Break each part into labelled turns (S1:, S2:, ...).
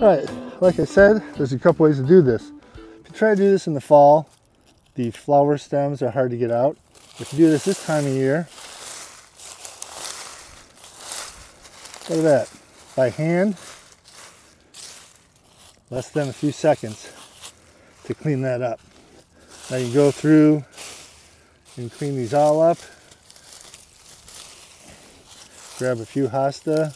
S1: All right, like I said, there's a couple ways to do this. If you try to do this in the fall, the flower stems are hard to get out. If you do this this time of year, look at that, by hand, less than a few seconds to clean that up. Now you go through and clean these all up. Grab a few hosta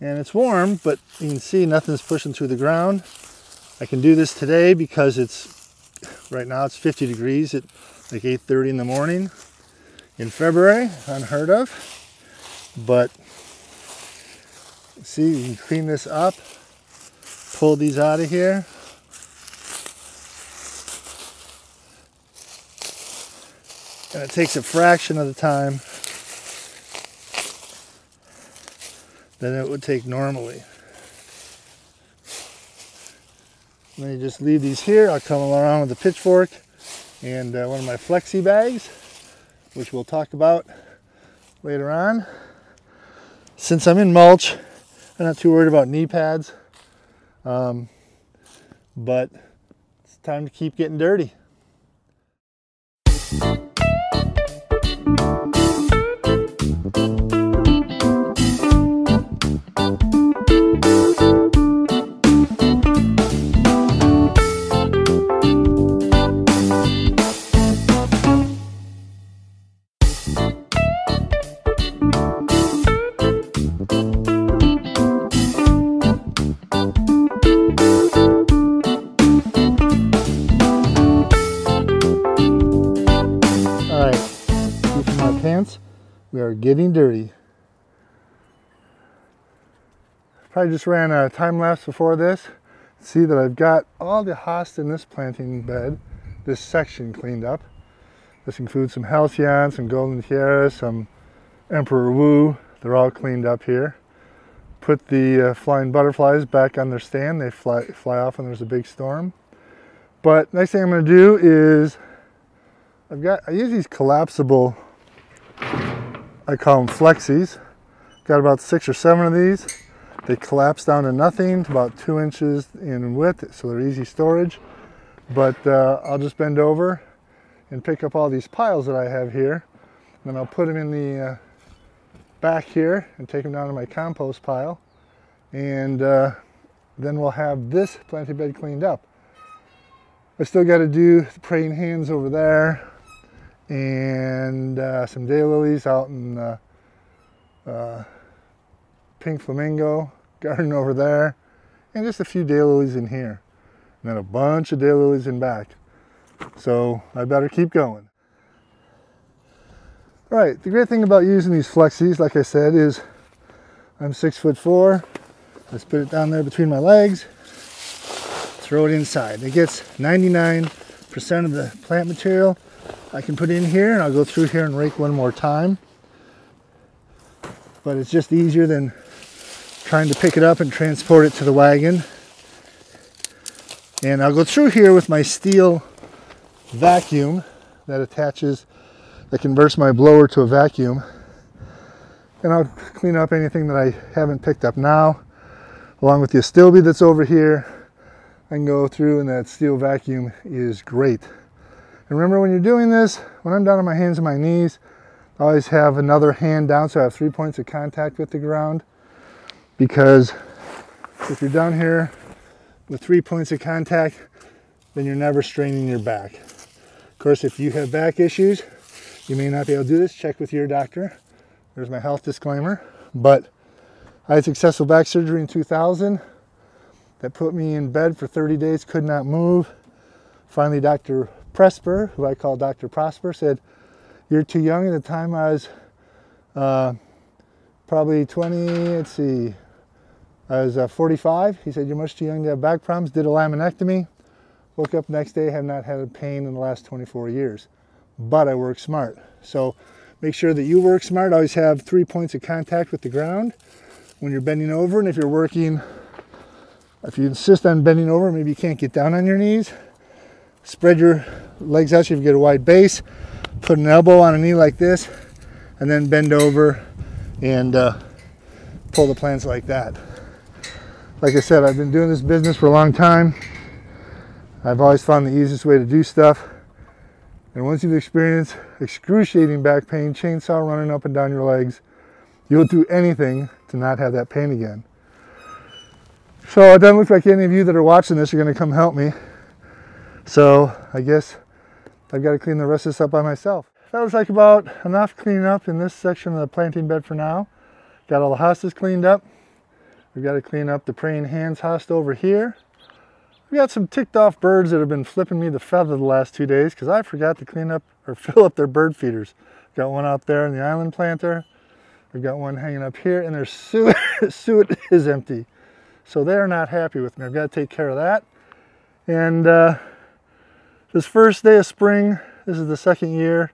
S1: and it's warm, but you can see nothing's pushing through the ground. I can do this today because it's, right now it's 50 degrees at like 8.30 in the morning in February, unheard of. But see, you can clean this up, pull these out of here. And it takes a fraction of the time than it would take normally. Then you just leave these here. I'll come around with a pitchfork and uh, one of my flexi bags, which we'll talk about later on. Since I'm in mulch, I'm not too worried about knee pads, um, but it's time to keep getting dirty. Getting dirty. Probably just ran a time lapse before this. See that I've got all the host in this planting bed, this section cleaned up. This includes some Halcyon, some Golden Tiara, some Emperor Wu. They're all cleaned up here. Put the uh, flying butterflies back on their stand. They fly, fly off when there's a big storm. But next thing I'm gonna do is, I've got, I use these collapsible I call them flexies. Got about six or seven of these. They collapse down to nothing, about two inches in width, so they're easy storage. But uh, I'll just bend over and pick up all these piles that I have here. Then I'll put them in the uh, back here and take them down to my compost pile. And uh, then we'll have this planting bed cleaned up. I still got to do the praying hands over there and uh, some daylilies out in uh, uh, Pink Flamingo garden over there, and just a few daylilies in here, and then a bunch of daylilies in back. So I better keep going. All right, the great thing about using these flexies, like I said, is I'm six foot four. Let's put it down there between my legs. Throw it inside. It gets 99% of the plant material I can put in here and I'll go through here and rake one more time. But it's just easier than trying to pick it up and transport it to the wagon. And I'll go through here with my Stihl vacuum that attaches, that converts my blower to a vacuum. And I'll clean up anything that I haven't picked up now, along with the Astilbe that's over here. I can go through and that Stihl vacuum is great. And remember when you're doing this, when I'm down on my hands and my knees, I always have another hand down so I have three points of contact with the ground. Because if you're down here with three points of contact, then you're never straining your back. Of course, if you have back issues, you may not be able to do this. Check with your doctor. There's my health disclaimer. But I had successful back surgery in 2000 that put me in bed for 30 days, could not move. Finally, Dr. Presper, who I call Dr. Prosper, said, You're too young. At the time, I was uh, probably 20, let's see, I was uh, 45. He said, You're much too young to have back problems. Did a laminectomy. Woke up next day, have not had a pain in the last 24 years. But I work smart. So make sure that you work smart. Always have three points of contact with the ground when you're bending over. And if you're working, if you insist on bending over, maybe you can't get down on your knees spread your legs out so you get a wide base, put an elbow on a knee like this, and then bend over and uh, pull the plants like that. Like I said, I've been doing this business for a long time. I've always found the easiest way to do stuff. And once you've experienced excruciating back pain, chainsaw running up and down your legs, you'll do anything to not have that pain again. So it doesn't look like any of you that are watching this are going to come help me. So I guess I've got to clean the rest of this up by myself. That was like about enough cleaning up in this section of the planting bed for now. Got all the hostas cleaned up. We've got to clean up the praying hands hosta over here. We got some ticked off birds that have been flipping me the feather the last two days because I forgot to clean up or fill up their bird feeders. Got one out there in the island planter. We've got one hanging up here and their suet, suet is empty. So they're not happy with me. I've got to take care of that. And uh, this first day of spring, this is the second year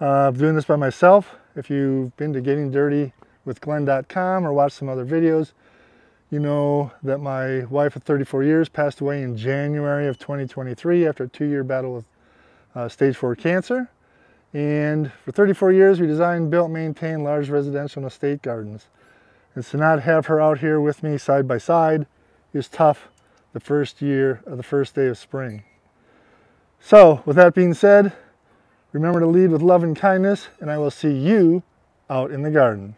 S1: uh, of doing this by myself. If you've been to Getting Dirty with Glenn.com or watched some other videos, you know that my wife of 34 years passed away in January of 2023 after a two-year battle with uh, stage 4 cancer. And for 34 years, we designed, built, maintained large residential and estate gardens. And to not have her out here with me side by side is tough the first year of the first day of spring. So with that being said, remember to lead with love and kindness, and I will see you out in the garden.